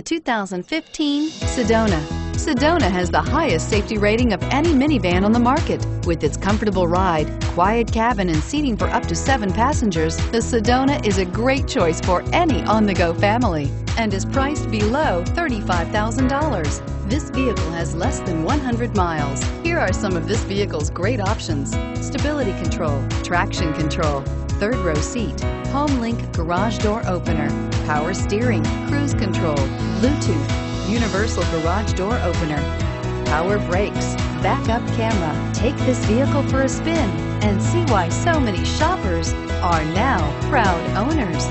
The 2015 Sedona. Sedona has the highest safety rating of any minivan on the market. With its comfortable ride, quiet cabin, and seating for up to seven passengers, the Sedona is a great choice for any on-the-go family and is priced below $35,000. This vehicle has less than 100 miles. Here are some of this vehicle's great options. Stability control, traction control, third row seat, HomeLink garage door opener, power steering, cruise control, Bluetooth, universal garage door opener, power brakes, backup camera. Take this vehicle for a spin and see why so many shoppers are now proud owners.